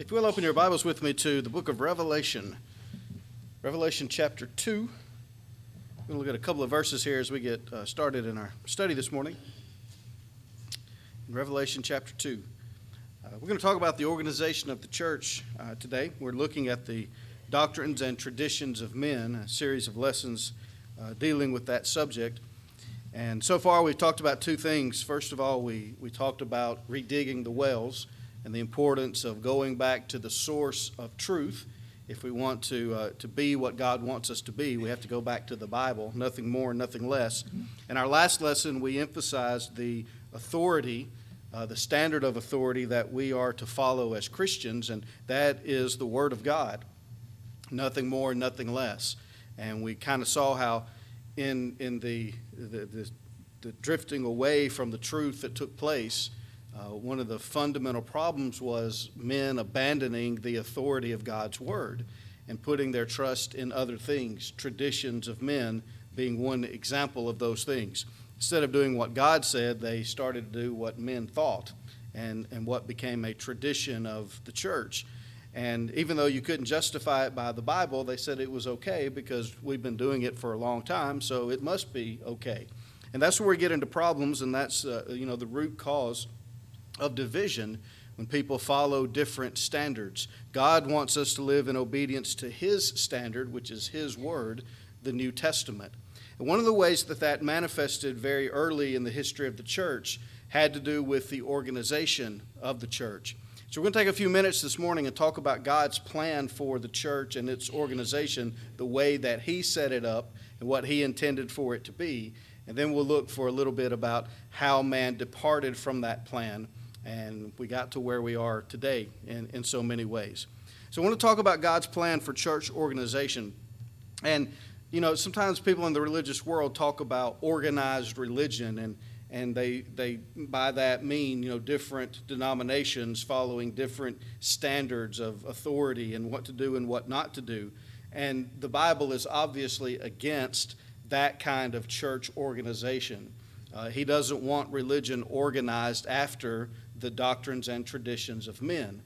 If you will open your Bibles with me to the book of Revelation, Revelation chapter 2. We're going to look at a couple of verses here as we get uh, started in our study this morning. In Revelation chapter 2. Uh, we're going to talk about the organization of the church uh, today. We're looking at the doctrines and traditions of men, a series of lessons uh, dealing with that subject. And so far, we've talked about two things. First of all, we, we talked about redigging the wells and the importance of going back to the source of truth. If we want to, uh, to be what God wants us to be, we have to go back to the Bible, nothing more, nothing less. In our last lesson, we emphasized the authority, uh, the standard of authority that we are to follow as Christians, and that is the Word of God. Nothing more, nothing less. And we kind of saw how in, in the, the, the, the drifting away from the truth that took place, uh, one of the fundamental problems was men abandoning the authority of God's word and putting their trust in other things, traditions of men being one example of those things. Instead of doing what God said, they started to do what men thought and, and what became a tradition of the church. And even though you couldn't justify it by the Bible, they said it was okay because we've been doing it for a long time, so it must be okay. And that's where we get into problems, and that's uh, you know the root cause of division when people follow different standards. God wants us to live in obedience to His standard, which is His Word, the New Testament. And one of the ways that that manifested very early in the history of the church had to do with the organization of the church. So, we're going to take a few minutes this morning and talk about God's plan for the church and its organization, the way that He set it up and what He intended for it to be. And then we'll look for a little bit about how man departed from that plan and we got to where we are today in, in so many ways. So I want to talk about God's plan for church organization. And, you know, sometimes people in the religious world talk about organized religion, and, and they, they, by that, mean, you know, different denominations following different standards of authority and what to do and what not to do. And the Bible is obviously against that kind of church organization. Uh, he doesn't want religion organized after the doctrines and traditions of men.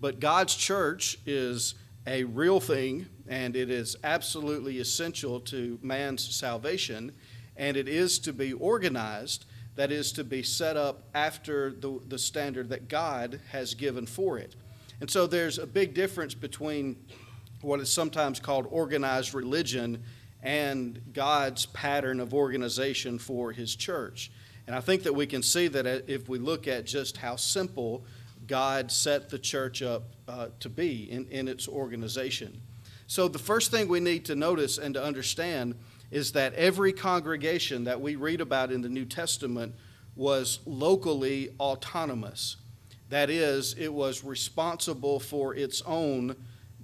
But God's church is a real thing, and it is absolutely essential to man's salvation, and it is to be organized, that is, to be set up after the, the standard that God has given for it. And so there's a big difference between what is sometimes called organized religion and God's pattern of organization for His church. And I think that we can see that if we look at just how simple God set the church up uh, to be in, in its organization. So, the first thing we need to notice and to understand is that every congregation that we read about in the New Testament was locally autonomous. That is, it was responsible for its own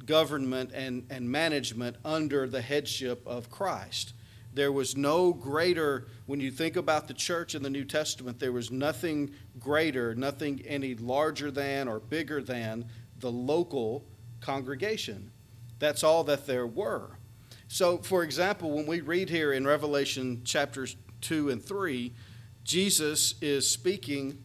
government and, and management under the headship of Christ. There was no greater, when you think about the church in the New Testament, there was nothing greater, nothing any larger than or bigger than the local congregation. That's all that there were. So, for example, when we read here in Revelation chapters 2 and 3, Jesus is speaking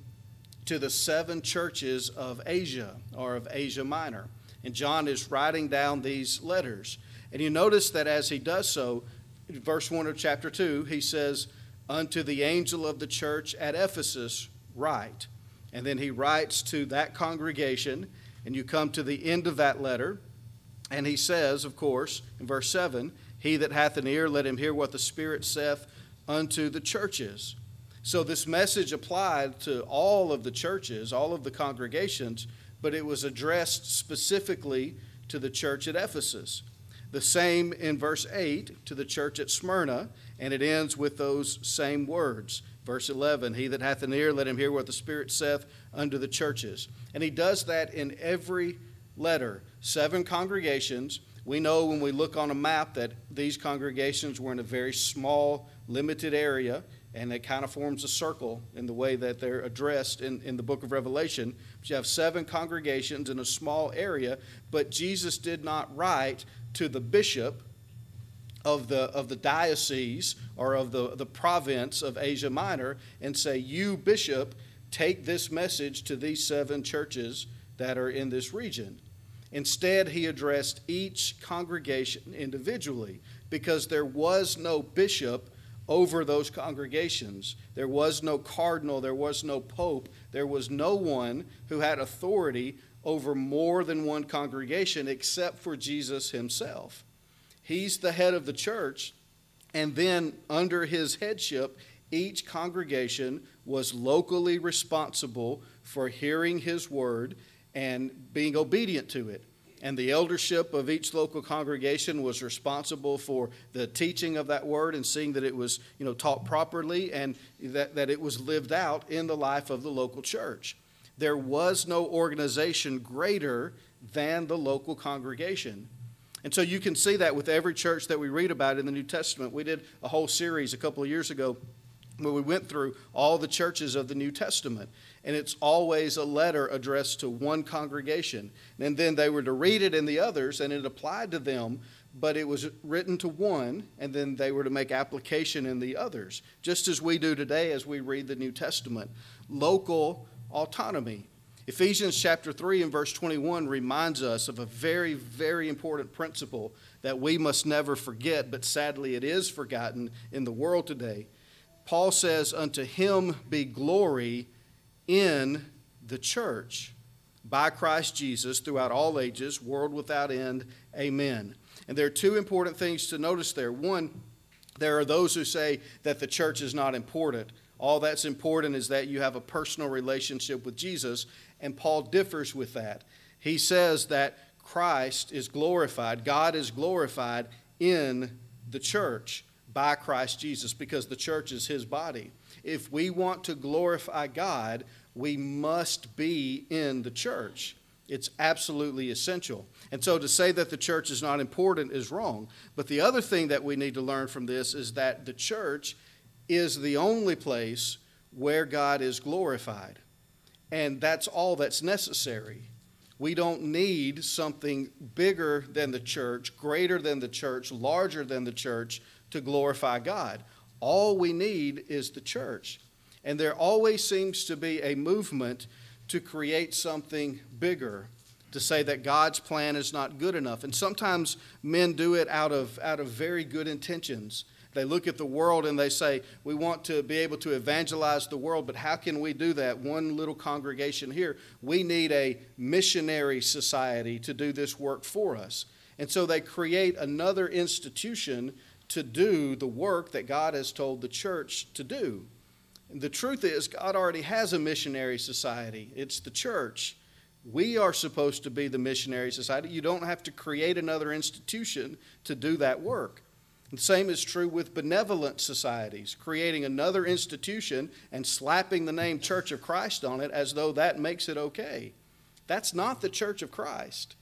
to the seven churches of Asia or of Asia Minor. And John is writing down these letters. And you notice that as he does so, verse 1 of chapter 2, he says, Unto the angel of the church at Ephesus, write. And then he writes to that congregation, and you come to the end of that letter, and he says, of course, in verse 7, He that hath an ear, let him hear what the Spirit saith unto the churches. So this message applied to all of the churches, all of the congregations, but it was addressed specifically to the church at Ephesus. The same in verse 8 to the church at Smyrna, and it ends with those same words. Verse 11 He that hath an ear, let him hear what the Spirit saith unto the churches. And he does that in every letter. Seven congregations. We know when we look on a map that these congregations were in a very small, limited area, and it kind of forms a circle in the way that they're addressed in, in the book of Revelation. But you have seven congregations in a small area, but Jesus did not write to the bishop of the, of the diocese or of the, the province of Asia Minor and say, You, bishop, take this message to these seven churches that are in this region. Instead, he addressed each congregation individually because there was no bishop over those congregations. There was no cardinal, there was no pope, there was no one who had authority over more than one congregation except for Jesus himself. He's the head of the church, and then under his headship, each congregation was locally responsible for hearing his word and being obedient to it and the eldership of each local congregation was responsible for the teaching of that word and seeing that it was you know taught properly and that, that it was lived out in the life of the local church there was no organization greater than the local congregation and so you can see that with every church that we read about in the new testament we did a whole series a couple of years ago where we went through all the churches of the new testament and it's always a letter addressed to one congregation. And then they were to read it in the others, and it applied to them, but it was written to one, and then they were to make application in the others, just as we do today as we read the New Testament. Local autonomy. Ephesians chapter 3 and verse 21 reminds us of a very, very important principle that we must never forget, but sadly it is forgotten in the world today. Paul says, Unto him be glory in the church by Christ Jesus throughout all ages, world without end. Amen. And there are two important things to notice there. One, there are those who say that the church is not important. All that's important is that you have a personal relationship with Jesus, and Paul differs with that. He says that Christ is glorified, God is glorified in the church by Christ Jesus because the church is his body. If we want to glorify God, we must be in the church. It's absolutely essential. And so to say that the church is not important is wrong. But the other thing that we need to learn from this is that the church is the only place where God is glorified. And that's all that's necessary. We don't need something bigger than the church, greater than the church, larger than the church to glorify God. All we need is the church. And there always seems to be a movement to create something bigger, to say that God's plan is not good enough. And sometimes men do it out of, out of very good intentions. They look at the world and they say, We want to be able to evangelize the world, but how can we do that? One little congregation here. We need a missionary society to do this work for us. And so they create another institution to do the work that God has told the church to do. The truth is, God already has a missionary society. It's the church. We are supposed to be the missionary society. You don't have to create another institution to do that work. The same is true with benevolent societies, creating another institution and slapping the name Church of Christ on it as though that makes it okay. That's not the Church of Christ.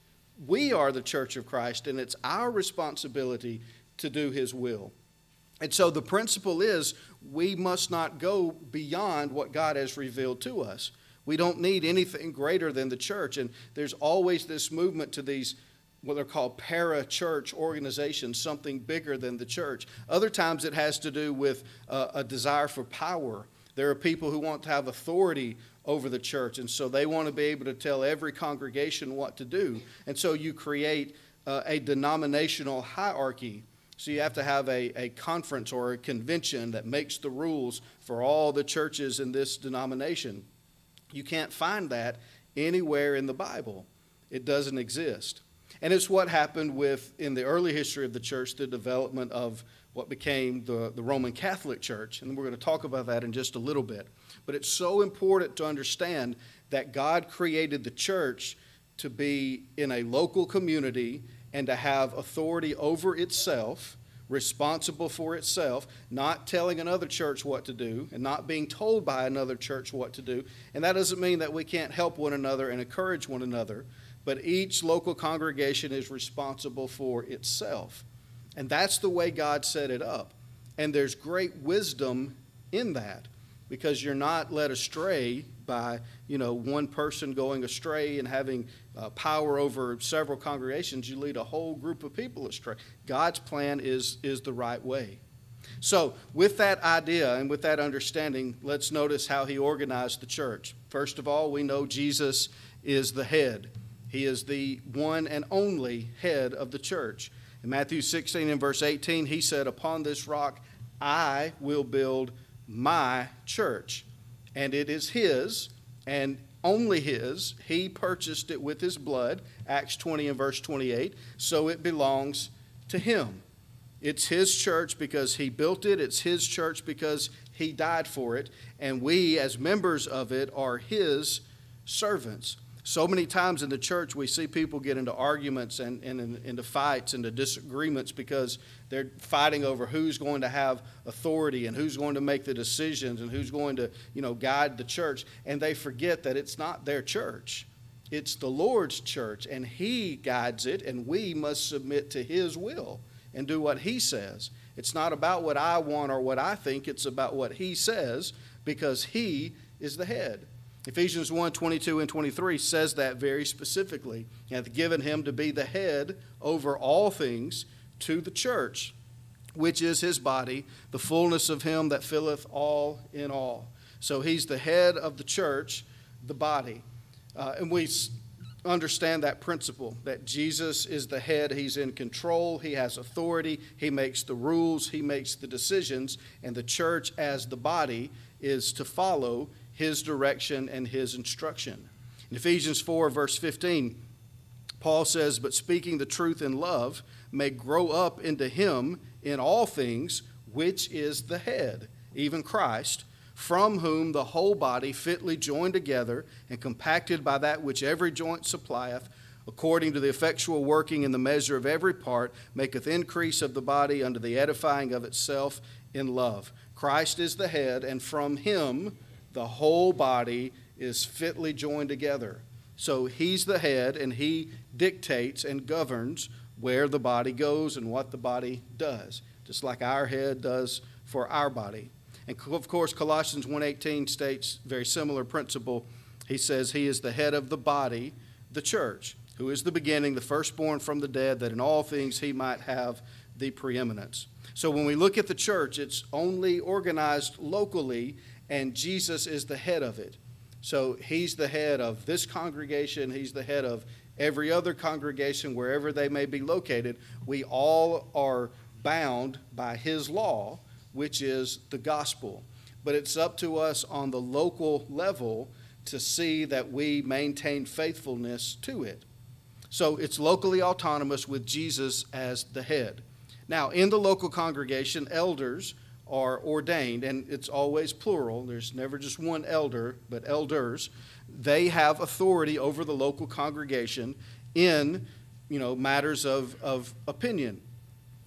We are the Church of Christ, and it's our responsibility to do His will. And so the principle is we must not go beyond what God has revealed to us. We don't need anything greater than the church. And there's always this movement to these, what they're called para church organizations, something bigger than the church. Other times it has to do with uh, a desire for power. There are people who want to have authority over the church, and so they want to be able to tell every congregation what to do. And so you create uh, a denominational hierarchy so you have to have a, a conference or a convention that makes the rules for all the churches in this denomination. You can't find that anywhere in the Bible. It doesn't exist. And it's what happened with, in the early history of the church, the development of what became the, the Roman Catholic Church. And we're going to talk about that in just a little bit. But it's so important to understand that God created the church to be in a local community and to have authority over itself, responsible for itself, not telling another church what to do, and not being told by another church what to do. And that doesn't mean that we can't help one another and encourage one another, but each local congregation is responsible for itself. And that's the way God set it up. And there's great wisdom in that because you're not led astray by you know one person going astray and having uh, power over several congregations, you lead a whole group of people astray. God's plan is, is the right way. So, with that idea and with that understanding, let's notice how he organized the church. First of all, we know Jesus is the head. He is the one and only head of the church. In Matthew 16 and verse 18, he said, Upon this rock I will build my church. And it is his, and only his. He purchased it with his blood, Acts 20 and verse 28. So it belongs to him. It's his church because he built it, it's his church because he died for it, and we, as members of it, are his servants. So many times in the church, we see people get into arguments and, and into fights, into disagreements because they're fighting over who's going to have authority and who's going to make the decisions and who's going to, you know, guide the church. And they forget that it's not their church. It's the Lord's church, and He guides it, and we must submit to His will and do what He says. It's not about what I want or what I think, it's about what He says because He is the head. Ephesians 1 22 and 23 says that very specifically. Hath given him to be the head over all things to the church, which is his body, the fullness of him that filleth all in all. So he's the head of the church, the body. Uh, and we understand that principle that Jesus is the head. He's in control, he has authority, he makes the rules, he makes the decisions, and the church, as the body, is to follow his direction and his instruction. In Ephesians 4, verse 15, Paul says, But speaking the truth in love may grow up into him in all things, which is the head, even Christ, from whom the whole body fitly joined together and compacted by that which every joint supplieth, according to the effectual working in the measure of every part, maketh increase of the body unto the edifying of itself in love. Christ is the head, and from him the whole body is fitly joined together. So he's the head, and he dictates and governs where the body goes and what the body does, just like our head does for our body. And of course, Colossians 1:18 states very similar principle. He says he is the head of the body, the church, who is the beginning, the firstborn from the dead, that in all things he might have the preeminence. So when we look at the church, it's only organized locally and Jesus is the head of it. So he's the head of this congregation, he's the head of every other congregation, wherever they may be located. We all are bound by his law, which is the gospel. But it's up to us on the local level to see that we maintain faithfulness to it. So it's locally autonomous with Jesus as the head. Now, in the local congregation, elders are ordained, and it's always plural, there's never just one elder, but elders, they have authority over the local congregation in you know matters of, of opinion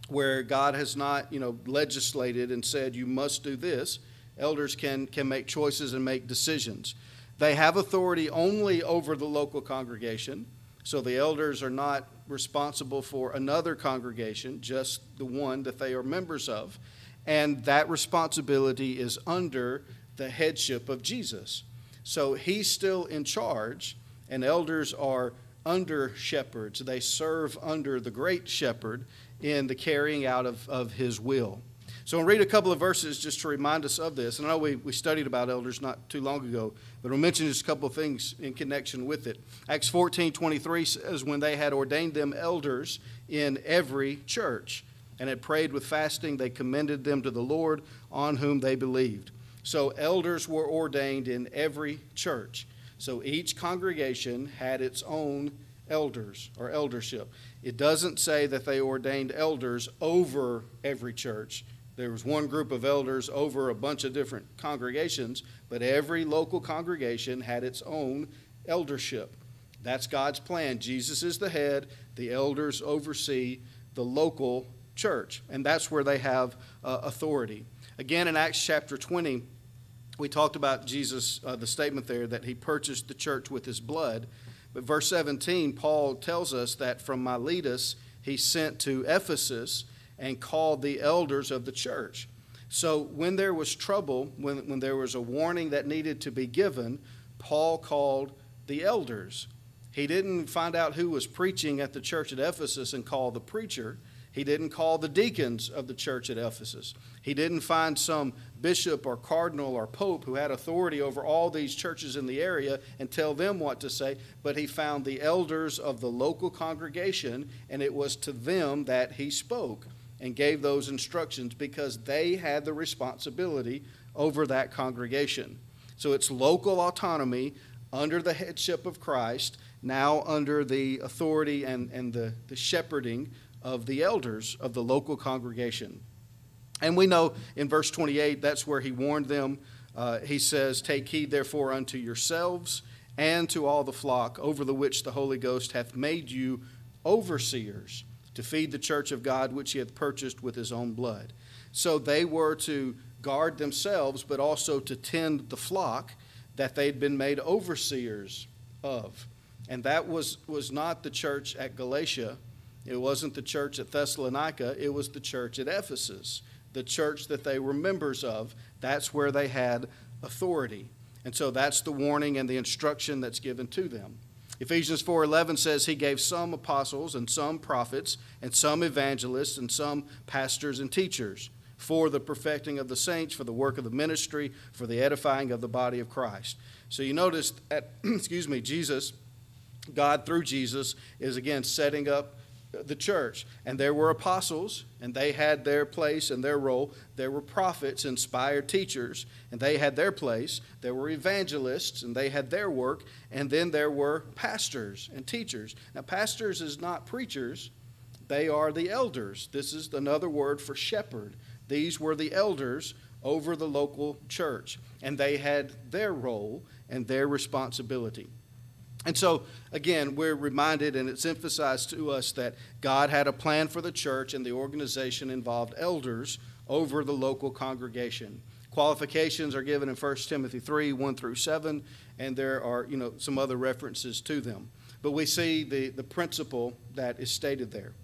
where god has not you know legislated and said you must do this. Elders can can make choices and make decisions. They have authority only over the local congregation so the elders are not responsible for another congregation just the one that they are members of and that responsibility is under the headship of Jesus. So he's still in charge, and elders are under shepherds. They serve under the great shepherd in the carrying out of, of his will. So I'll read a couple of verses just to remind us of this. And I know we, we studied about elders not too long ago, but I'll mention just a couple of things in connection with it. Acts 14 23 says, When they had ordained them elders in every church and had prayed with fasting, they commended them to the Lord on whom they believed. So elders were ordained in every church. So each congregation had its own elders or eldership. It doesn't say that they ordained elders over every church. There was one group of elders over a bunch of different congregations, but every local congregation had its own eldership. That's God's plan. Jesus is the head, the elders oversee the local church, and that's where they have uh, authority. Again, in Acts chapter 20, we talked about Jesus, uh, the statement there that he purchased the church with his blood. But verse 17, Paul tells us that from Miletus he sent to Ephesus and called the elders of the church. So when there was trouble, when, when there was a warning that needed to be given, Paul called the elders. He didn't find out who was preaching at the church at Ephesus and call the preacher. He didn't call the deacons of the church at Ephesus. He didn't find some bishop or cardinal or pope who had authority over all these churches in the area and tell them what to say, but he found the elders of the local congregation, and it was to them that he spoke and gave those instructions because they had the responsibility over that congregation. So it's local autonomy under the headship of Christ, now under the authority and, and the, the shepherding of the elders of the local congregation. And we know in verse 28, that's where he warned them. Uh, he says, Take heed therefore unto yourselves and to all the flock over the which the Holy Ghost hath made you overseers to feed the church of God which he hath purchased with his own blood. So they were to guard themselves, but also to tend the flock that they'd been made overseers of. And that was, was not the church at Galatia it wasn't the church at Thessalonica, it was the church at Ephesus, the church that they were members of. That's where they had authority. And so that's the warning and the instruction that's given to them. Ephesians 4:11 says he gave some apostles and some prophets and some evangelists and some pastors and teachers for the perfecting of the saints, for the work of the ministry, for the edifying of the body of Christ. So you notice at excuse me, Jesus God through Jesus is again setting up the church. And there were apostles, and they had their place and their role. There were prophets, inspired teachers, and they had their place. There were evangelists, and they had their work. And then there were pastors and teachers. Now, pastors is not preachers, they are the elders. This is another word for shepherd. These were the elders over the local church, and they had their role and their responsibility. And so, again, we're reminded and it's emphasized to us that God had a plan for the church, and the organization involved elders over the local congregation. Qualifications are given in 1 Timothy 3 1 through 7, and there are you know, some other references to them. But we see the, the principle that is stated there.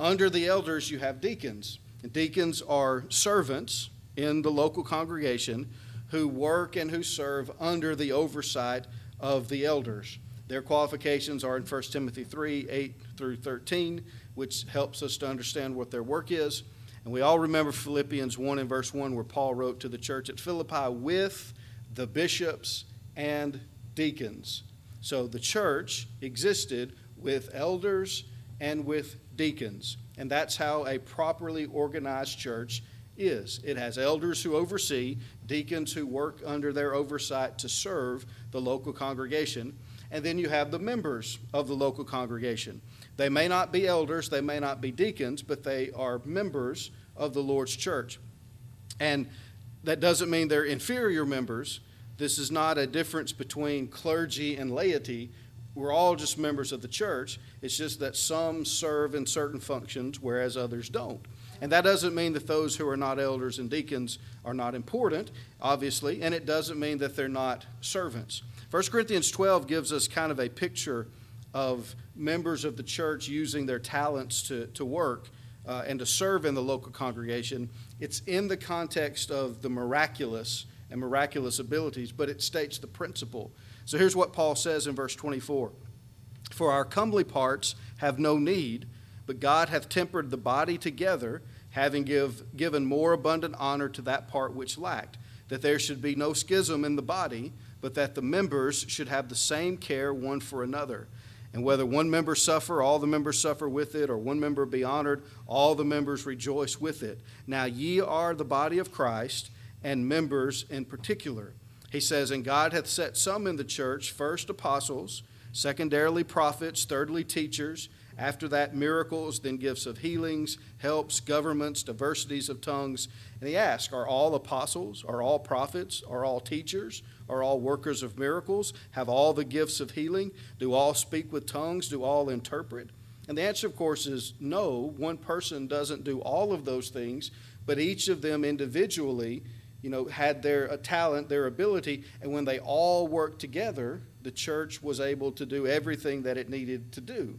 Under the elders, you have deacons. And deacons are servants in the local congregation who work and who serve under the oversight of the elders. Their qualifications are in 1 Timothy 3 8 through 13, which helps us to understand what their work is. And we all remember Philippians 1 and verse 1, where Paul wrote to the church at Philippi with the bishops and deacons. So the church existed with elders and with deacons. And that's how a properly organized church is. It has elders who oversee, deacons who work under their oversight to serve the local congregation and then you have the members of the local congregation. They may not be elders, they may not be deacons, but they are members of the Lord's church. And that doesn't mean they're inferior members. This is not a difference between clergy and laity. We're all just members of the church. It's just that some serve in certain functions, whereas others don't. And that doesn't mean that those who are not elders and deacons are not important, obviously, and it doesn't mean that they're not servants. 1 Corinthians 12 gives us kind of a picture of members of the church using their talents to, to work uh, and to serve in the local congregation. It's in the context of the miraculous and miraculous abilities, but it states the principle. So here's what Paul says in verse 24 For our comely parts have no need, but God hath tempered the body together, having give, given more abundant honor to that part which lacked, that there should be no schism in the body but that the members should have the same care one for another. And whether one member suffer, all the members suffer with it, or one member be honored, all the members rejoice with it. Now ye are the body of Christ, and members in particular. He says, And God hath set some in the church, first apostles, secondarily prophets, thirdly teachers, after that miracles, then gifts of healings, helps, governments, diversities of tongues. And he asks, Are all apostles? Are all prophets? Are all teachers? Are all workers of miracles? Have all the gifts of healing? Do all speak with tongues? Do all interpret? And the answer, of course, is no. One person doesn't do all of those things, but each of them individually, you know, had their uh, talent, their ability, and when they all worked together, the church was able to do everything that it needed to do.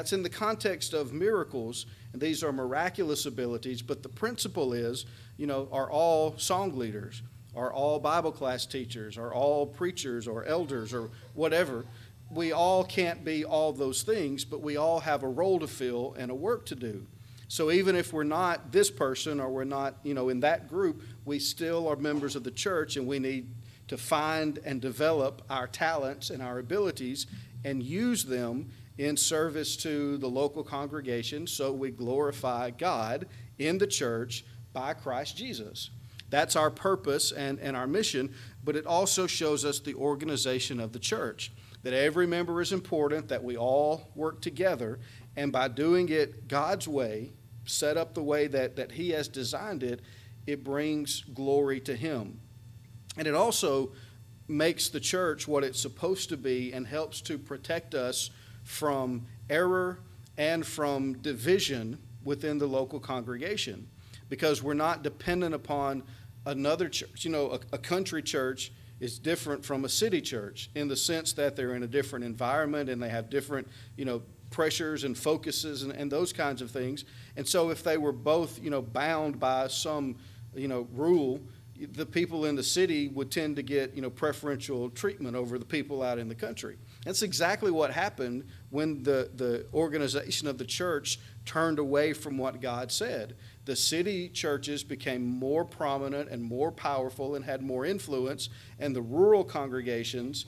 It's in the context of miracles, and these are miraculous abilities, but the principle is, you know, are all song leaders? are all Bible class teachers, are all preachers or elders or whatever. We all can't be all those things, but we all have a role to fill and a work to do. So even if we're not this person or we're not, you know, in that group, we still are members of the church and we need to find and develop our talents and our abilities and use them in service to the local congregation so we glorify God in the church by Christ Jesus. That's our purpose and, and our mission, but it also shows us the organization of the church. That every member is important, that we all work together, and by doing it God's way, set up the way that, that He has designed it, it brings glory to Him. And it also makes the church what it's supposed to be and helps to protect us from error and from division within the local congregation because we're not dependent upon another church. You know, a, a, country church is different from a city church in the sense that they're in a different environment and they have different, you know, pressures and focuses and, and those kinds of things. And so if they were both, you know, bound by some, you know, rule, the people in the city would tend to get, you know, preferential treatment over the people out in the country. That's exactly what happened when the, the organization of the church turned away from what God said. The city churches became more prominent and more powerful and had more influence, and the rural congregations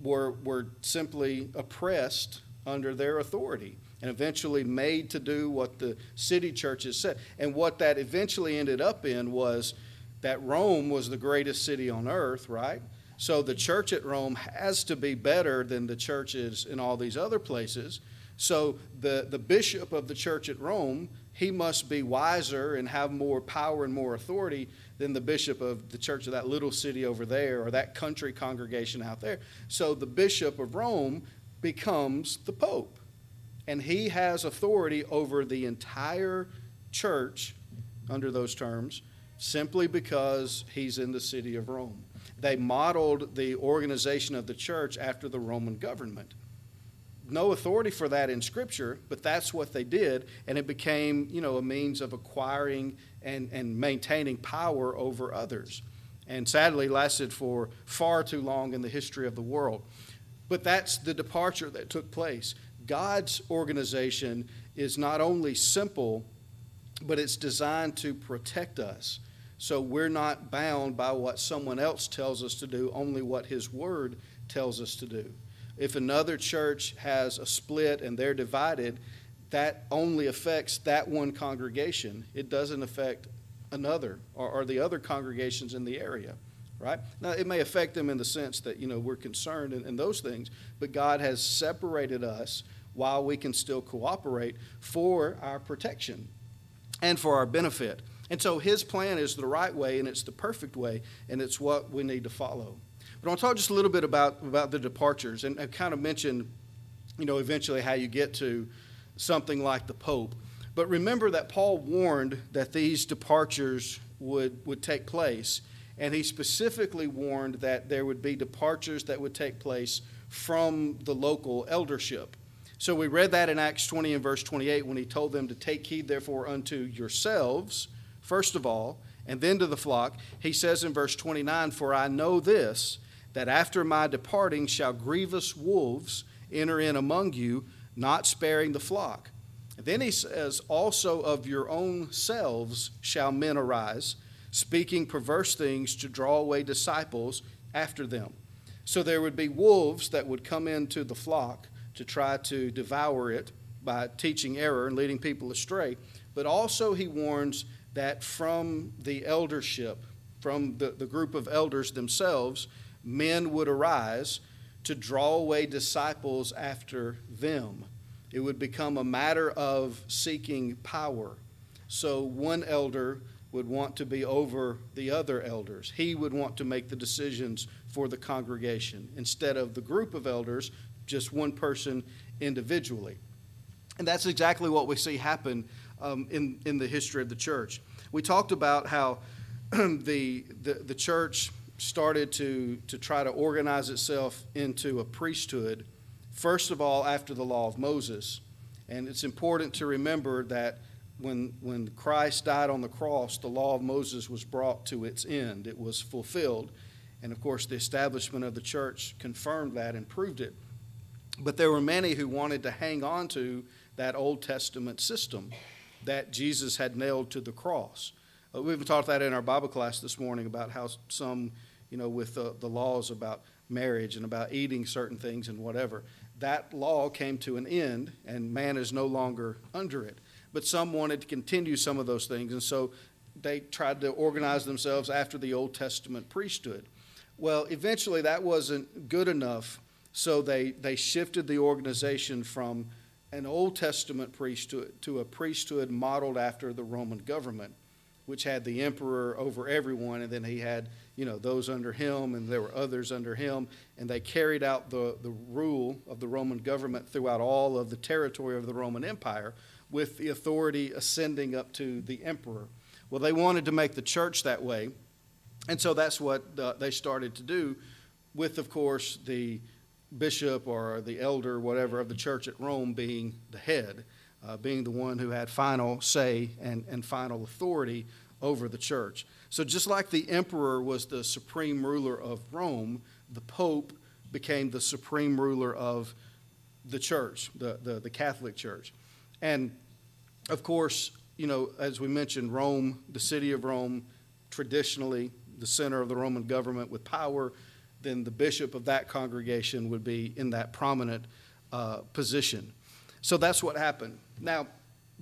were, were simply oppressed under their authority and eventually made to do what the city churches said. And what that eventually ended up in was that Rome was the greatest city on earth, right? So the church at Rome has to be better than the churches in all these other places. So the, the bishop of the church at Rome, he must be wiser and have more power and more authority than the bishop of the church of that little city over there or that country congregation out there. So the bishop of Rome becomes the pope. And he has authority over the entire church under those terms simply because he's in the city of Rome. They modeled the organization of the church after the Roman government. No authority for that in Scripture, but that's what they did, and it became, you know, a means of acquiring and, and maintaining power over others. And sadly, lasted for far too long in the history of the world. But that's the departure that took place. God's organization is not only simple, but it's designed to protect us so we're not bound by what someone else tells us to do, only what His Word tells us to do. If another church has a split and they're divided, that only affects that one congregation. It doesn't affect another or, or the other congregations in the area right? Now, it may affect them in the sense that, you know, we're concerned in, in, those things, but God has separated us while we can still cooperate for our protection and for our benefit. And so his plan is the right way and it's the perfect way and it's what we need to follow. But I want to talk just a little bit about, about the departures and, and kind of mention, you know, eventually how you get to something like the Pope. But remember that Paul warned that these departures would, would take place. And he specifically warned that there would be departures that would take place from the local eldership. So we read that in Acts 20 and verse 28 when he told them to take heed, therefore, unto yourselves first of all, and then to the flock. He says in verse 29 For I know this, that after my departing shall grievous wolves enter in among you, not sparing the flock. Then he says, Also of your own selves shall men arise, speaking perverse things to draw away disciples after them. So there would be wolves that would come into the flock to try to devour it by teaching error and leading people astray. But also, he warns that from the eldership, from the, the group of elders themselves, men would arise to draw away disciples after them. It would become a matter of seeking power. So one elder would want to be over the other elders. He would want to make the decisions for the congregation instead of the group of elders, just one person individually. And that's exactly what we see happen um, in, in the history of the church. We talked about how the, the, the church started to, to try to organize itself into a priesthood, first of all, after the law of Moses. And it's important to remember that when, when Christ died on the cross, the law of Moses was brought to its end, it was fulfilled. And of course, the establishment of the church confirmed that and proved it. But there were many who wanted to hang on to that Old Testament system that Jesus had nailed to the cross. Uh, we even taught that in our Bible class this morning about how some, you know, with the, the laws about marriage and about eating certain things and whatever, that law came to an end and man is no longer under it. But some wanted to continue some of those things, and so they tried to organize themselves after the Old Testament priesthood. Well, eventually that wasn't good enough, so they, they shifted the organization from an Old Testament priesthood to a priesthood modeled after the Roman government, which had the emperor over everyone, and then he had, you know, those under him, and there were others under him, and they carried out the, the rule of the Roman government throughout all of the territory of the Roman Empire, with the authority ascending up to the emperor. Well, they wanted to make the church that way, and so that's what uh, they started to do, with, of course, the bishop or the elder, whatever, of the church at Rome being the head, uh, being the one who had final say and, and final authority over the church. So, just like the emperor was the supreme ruler of Rome, the pope became the supreme ruler of the church, the, the, the Catholic Church. And of course, you know, as we mentioned, Rome, the city of Rome, traditionally the center of the Roman government with power, then the bishop of that congregation would be in that prominent uh, position. So that's what happened. Now,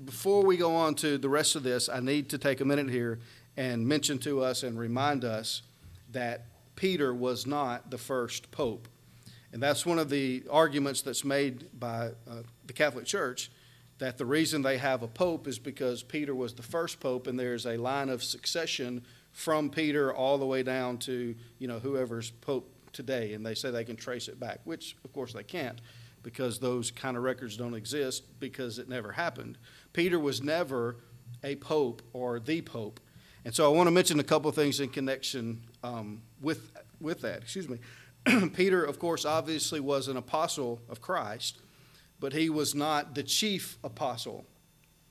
before we go on to the rest of this, I need to take a minute here and mention to us and remind us that Peter was not the first pope. And that's one of the arguments that's made by uh, the Catholic Church that the reason they have a pope is because Peter was the first pope and there's a line of succession from Peter all the way down to, you know, whoever's pope today. And they say they can trace it back, which of course they can't because those kind of records don't exist because it never happened. Peter was never a pope or the pope. And so I want to mention a couple of things in connection um, with, with that. Excuse me. Peter, of course, obviously was an apostle of Christ, but he was not the chief apostle.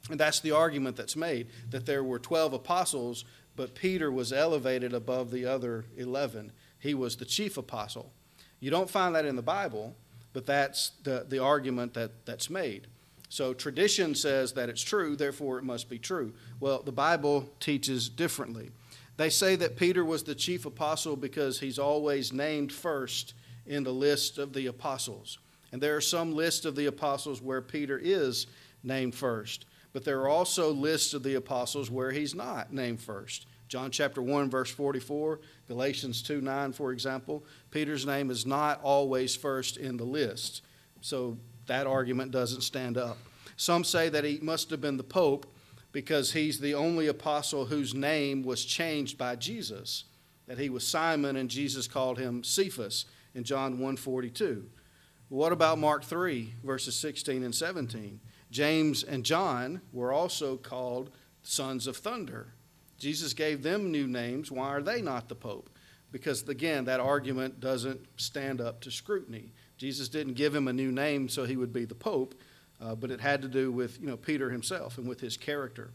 And that's the argument that's made that there were 12 apostles, but Peter was elevated above the other 11. He was the chief apostle. You don't find that in the Bible, but that's the, the argument that, that's made. So tradition says that it's true, therefore it must be true. Well, the Bible teaches differently. They say that Peter was the chief apostle because he's always named first in the list of the apostles. And there are some lists of the apostles where Peter is named first. But there are also lists of the apostles where he's not named first. John chapter 1, verse 44, Galatians 2 9, for example. Peter's name is not always first in the list. So that argument doesn't stand up. Some say that he must have been the Pope because he's the only apostle whose name was changed by Jesus. That he was Simon and Jesus called him Cephas in John 1:42. What about Mark 3 verses 16 and 17? James and John were also called sons of thunder. Jesus gave them new names. Why are they not the Pope? Because, again, that argument doesn't stand up to scrutiny. Jesus didn't give him a new name so he would be the Pope, uh, but it had to do with you know, Peter himself and with his character.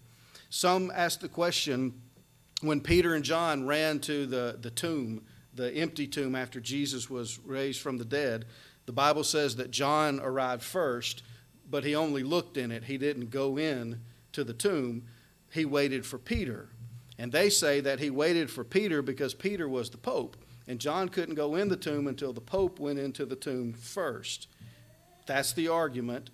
Some ask the question when Peter and John ran to the, the tomb, the empty tomb after Jesus was raised from the dead, the Bible says that John arrived first but he only looked in it. He didn't go in to the tomb. He waited for Peter. And they say that he waited for Peter because Peter was the Pope. And John couldn't go in the tomb until the Pope went into the tomb first. That's the argument.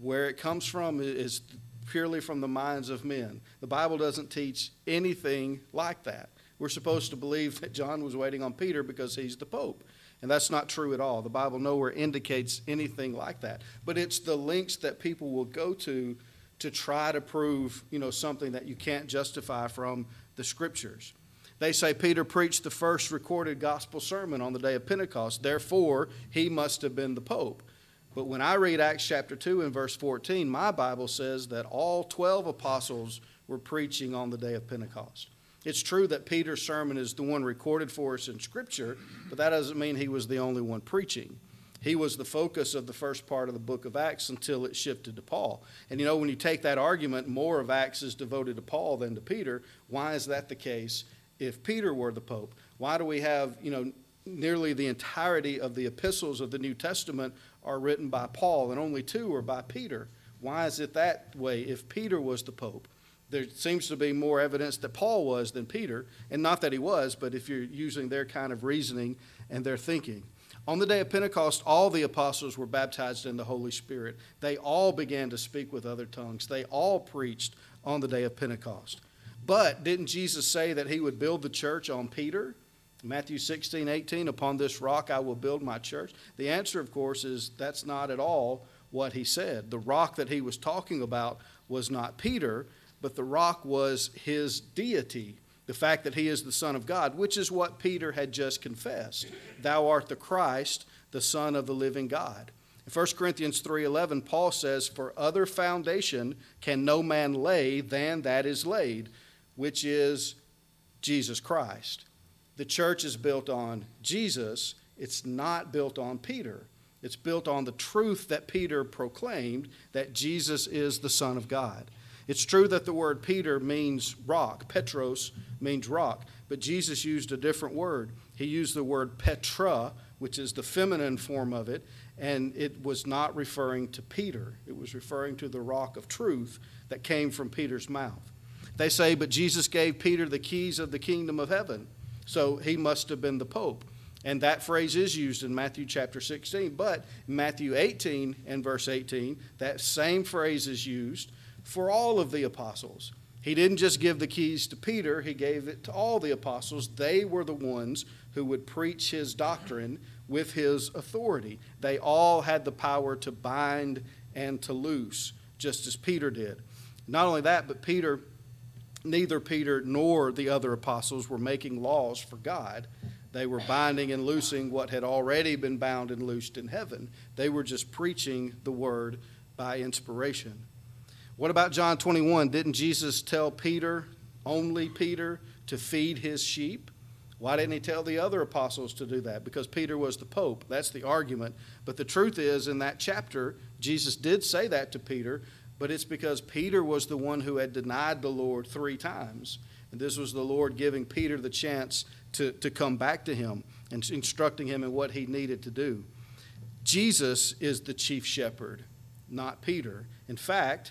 Where it comes from is purely from the minds of men. The Bible doesn't teach anything like that. We're supposed to believe that John was waiting on Peter because he's the Pope. And that's not true at all. The Bible nowhere indicates anything like that. But it's the links that people will go to to try to prove, you know, something that you can't justify from the scriptures. They say Peter preached the first recorded gospel sermon on the day of Pentecost, therefore he must have been the pope. But when I read Acts chapter 2 and verse 14, my Bible says that all 12 apostles were preaching on the day of Pentecost. It's true that Peter's sermon is the one recorded for us in Scripture, but that doesn't mean he was the only one preaching. He was the focus of the first part of the book of Acts until it shifted to Paul. And you know, when you take that argument, more of Acts is devoted to Paul than to Peter. Why is that the case if Peter were the Pope? Why do we have, you know, nearly the entirety of the epistles of the New Testament are written by Paul and only two are by Peter? Why is it that way if Peter was the Pope? There seems to be more evidence that Paul was than Peter, and not that he was, but if you're using their kind of reasoning and their thinking. On the day of Pentecost, all the apostles were baptized in the Holy Spirit. They all began to speak with other tongues. They all preached on the day of Pentecost. But didn't Jesus say that he would build the church on Peter? Matthew 16, 18, upon this rock I will build my church. The answer, of course, is that's not at all what he said. The rock that he was talking about was not Peter, but the rock was his deity, the fact that he is the Son of God, which is what Peter had just confessed. Thou art the Christ, the Son of the living God. In 1 Corinthians 3:11, Paul says, "For other foundation can no man lay than that is laid, which is Jesus Christ." The church is built on Jesus, it's not built on Peter. It's built on the truth that Peter proclaimed that Jesus is the Son of God. It's true that the word Peter means rock. Petros means rock. But Jesus used a different word. He used the word Petra, which is the feminine form of it, and it was not referring to Peter. It was referring to the rock of truth that came from Peter's mouth. They say, but Jesus gave Peter the keys of the kingdom of heaven, so he must have been the Pope. And that phrase is used in Matthew chapter 16. But Matthew 18 and verse 18, that same phrase is used for all of the apostles. He didn't just give the keys to Peter, he gave it to all the apostles. They were the ones who would preach his doctrine with his authority. They all had the power to bind and to loose, just as Peter did. Not only that, but Peter, neither Peter nor the other apostles were making laws for God. They were binding and loosing what had already been bound and loosed in heaven. They were just preaching the word by inspiration. What about John 21? Didn't Jesus tell Peter, only Peter, to feed his sheep? Why didn't he tell the other apostles to do that? Because Peter was the Pope. That's the argument. But the truth is, in that chapter, Jesus did say that to Peter, but it's because Peter was the one who had denied the Lord three times. And this was the Lord giving Peter the chance to, to come back to him and instructing him in what he needed to do. Jesus is the chief shepherd, not Peter. In fact,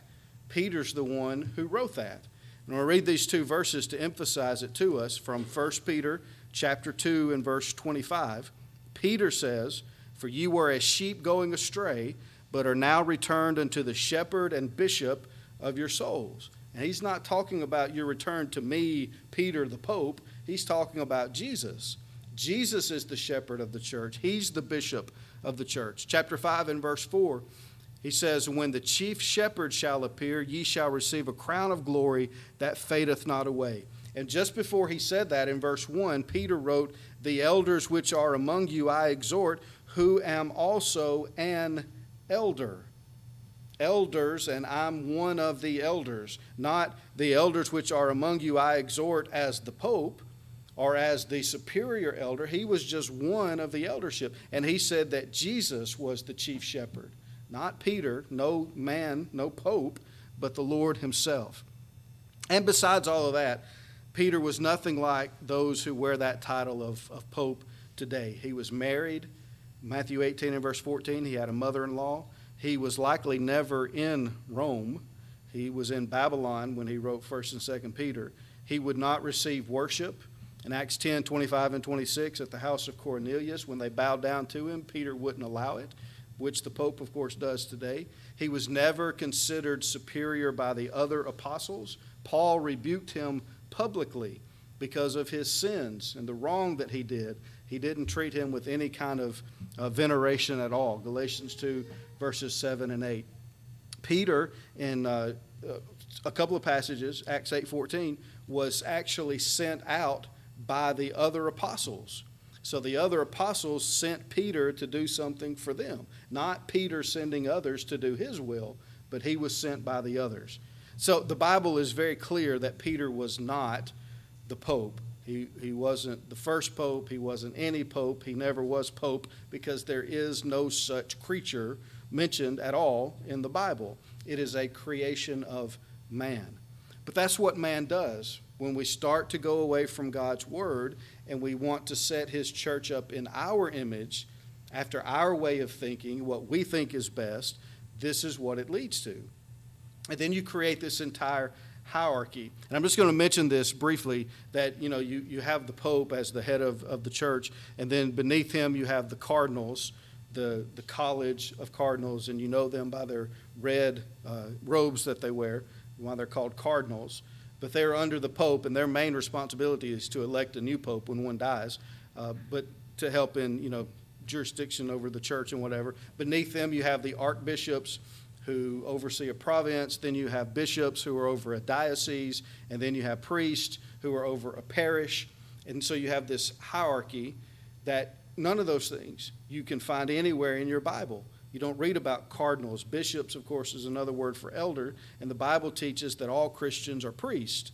Peter's the one who wrote that. And I'll read these two verses to emphasize it to us from 1 Peter chapter 2 and verse 25. Peter says, For you were as sheep going astray, but are now returned unto the shepherd and bishop of your souls. And he's not talking about your return to me, Peter the Pope. He's talking about Jesus. Jesus is the shepherd of the church, he's the bishop of the church. Chapter 5 and verse 4 he says, When the chief shepherd shall appear, ye shall receive a crown of glory that fadeth not away. And just before he said that in verse 1, Peter wrote, The elders which are among you I exhort, who am also an elder. Elders, and I'm one of the elders. Not the elders which are among you I exhort as the Pope or as the superior elder. He was just one of the eldership. And he said that Jesus was the chief shepherd. Not Peter, no man, no pope, but the Lord himself. And besides all of that, Peter was nothing like those who wear that title of, of pope today. He was married. Matthew 18 and verse 14, he had a mother in law. He was likely never in Rome. He was in Babylon when he wrote 1st and 2nd Peter. He would not receive worship. In Acts 10 25 and 26, at the house of Cornelius, when they bowed down to him, Peter wouldn't allow it which the Pope, of course, does today. He was never considered superior by the other apostles. Paul rebuked him publicly because of his sins and the wrong that he did. He didn't treat him with any kind of uh, veneration at all. Galatians 2, verses 7 and 8. Peter, in uh, uh, a couple of passages, Acts 8 14, was actually sent out by the other apostles so the other apostles sent Peter to do something for them. Not Peter sending others to do his will, but he was sent by the others. So the Bible is very clear that Peter was not the Pope. He, he wasn't the first Pope. He wasn't any Pope. He never was Pope because there is no such creature mentioned at all in the Bible. It is a creation of man. But that's what man does. When we start to go away from God's Word and we want to set his church up in our image, after our way of thinking, what we think is best, this is what it leads to. And then you create this entire hierarchy. And I'm just going to mention this briefly that you know you, you have the Pope as the head of, of the church, and then beneath him you have the cardinals, the, the college of cardinals, and you know them by their red uh, robes that they wear, why they're called cardinals. But they're under the Pope, and their main responsibility is to elect a new Pope when one dies, uh, but to help in you know jurisdiction over the church and whatever. Beneath them you have the archbishops who oversee a province, then you have bishops who are over a diocese, and then you have priests who are over a parish. And so you have this hierarchy that none of those things you can find anywhere in your Bible. You don't read about cardinals. Bishops, of course, is another word for elder, and the Bible teaches that all Christians are priests.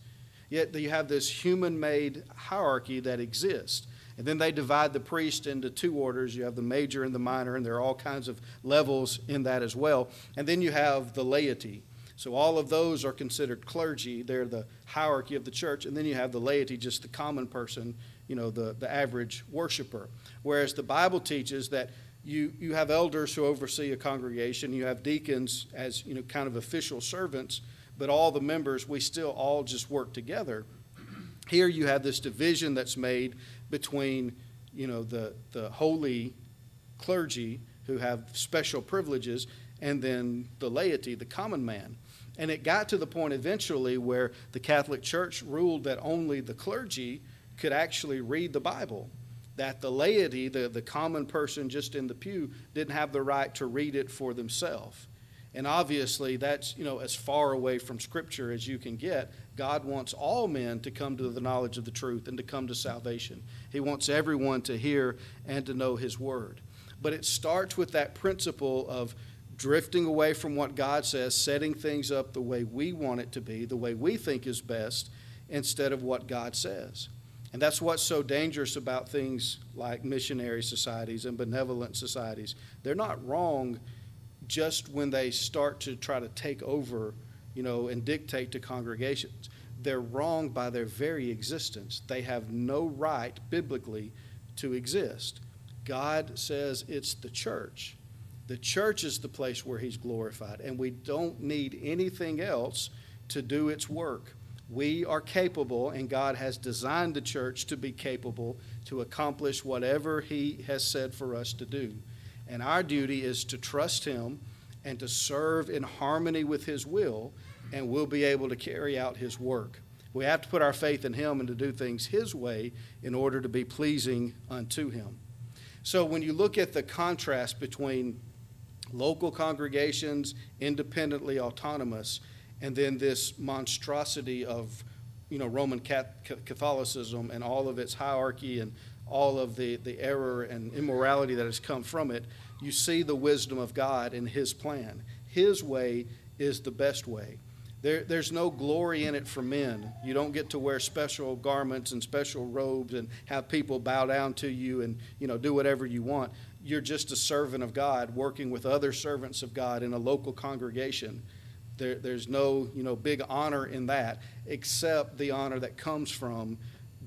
Yet you have this human made hierarchy that exists. And then they divide the priest into two orders. You have the major and the minor, and there are all kinds of levels in that as well. And then you have the laity. So all of those are considered clergy. They're the hierarchy of the church. And then you have the laity, just the common person, you know, the, the average worshiper. Whereas the Bible teaches that you, you have elders who oversee a congregation, you have deacons as, you know, kind of official servants, but all the members, we still all just work together. Here you have this division that's made between, you know, the, the holy clergy who have special privileges and then the laity, the common man. And it got to the point eventually where the Catholic Church ruled that only the clergy could actually read the Bible, that the laity, the, the common person just in the pew, didn't have the right to read it for themselves. And obviously, that's you know as far away from Scripture as you can get. God wants all men to come to the knowledge of the truth and to come to salvation. He wants everyone to hear and to know His Word. But it starts with that principle of drifting away from what God says, setting things up the way we want it to be, the way we think is best, instead of what God says. And that's what's so dangerous about things like missionary societies and benevolent societies. They're not wrong just when they start to try to take over, you know, and dictate to congregations. They're wrong by their very existence. They have no right biblically to exist. God says it's the church. The church is the place where He's glorified, and we don't need anything else to do its work. We are capable, and God has designed the church to be capable to accomplish whatever He has said for us to do. And our duty is to trust Him and to serve in harmony with His will, and we'll be able to carry out His work. We have to put our faith in Him and to do things His way in order to be pleasing unto Him. So when you look at the contrast between local congregations, independently autonomous, and then this monstrosity of you know Roman Catholicism and all of its hierarchy and all of the, the error and immorality that has come from it, you see the wisdom of God and His plan. His way is the best way. There, there's no glory in it for men. You don't get to wear special garments and special robes and have people bow down to you and you know do whatever you want. You're just a servant of God working with other servants of God in a local congregation. There, there's no you know big honor in that except the honor that comes from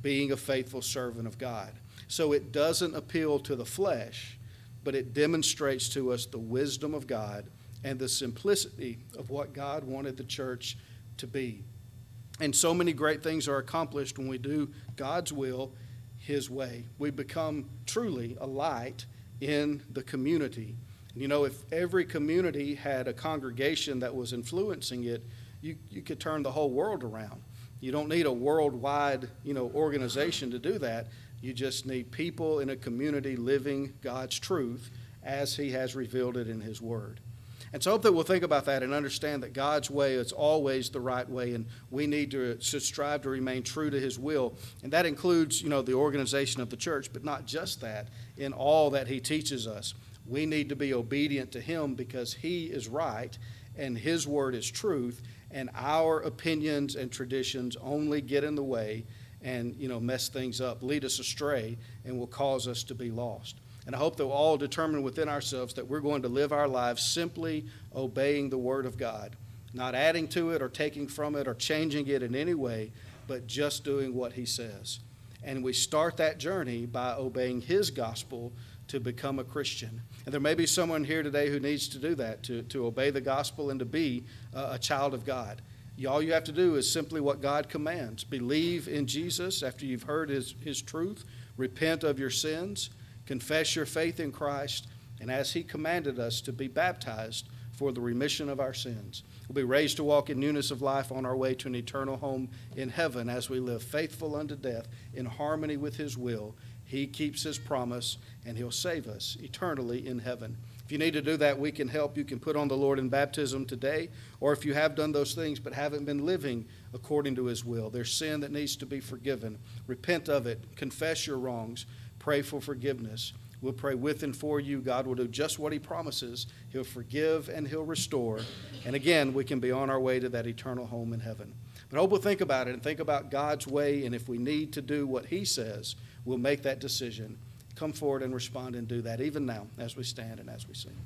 being a faithful servant of God. So it doesn't appeal to the flesh, but it demonstrates to us the wisdom of God and the simplicity of what God wanted the church to be. And so many great things are accomplished when we do God's will His way. We become truly a light in the community. You know, if every community had a congregation that was influencing it, you, you could turn the whole world around. You don't need a worldwide, you know, organization to do that. You just need people in a community living God's truth as He has revealed it in His Word. And so I hope that we'll think about that and understand that God's way is always the right way, and we need to, strive to remain true to His will. And that includes, you know, the organization of the church, but not just that. In all that He teaches us, we need to be obedient to Him because He is right and His word is truth, and our opinions and traditions only get in the way and you know mess things up, lead us astray, and will cause us to be lost. And I hope that we'll all determine within ourselves that we're going to live our lives simply obeying the Word of God, not adding to it or taking from it or changing it in any way, but just doing what He says. And we start that journey by obeying His gospel to become a Christian. And there may be someone here today who needs to do that, to, to obey the gospel and to be a child of God. All you have to do is simply what God commands believe in Jesus after you've heard his, his truth, repent of your sins, confess your faith in Christ, and as he commanded us to be baptized for the remission of our sins. We'll be raised to walk in newness of life on our way to an eternal home in heaven as we live faithful unto death in harmony with his will. He keeps his promise and he'll save us eternally in heaven. If you need to do that, we can help. You can put on the Lord in baptism today, or if you have done those things but haven't been living according to His will, there's sin that needs to be forgiven. Repent of it, confess your wrongs, pray for forgiveness. We'll pray with and for you. God will do just what He promises. He'll forgive and He'll restore. And again, we can be on our way to that eternal home in heaven. But I hope we'll think about it and think about God's way. And if we need to do what He says, we'll make that decision come forward and respond and do that, even now, as we stand and as we sing.